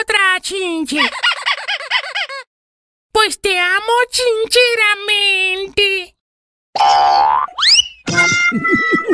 otra chinche. Pues te amo chincheramente.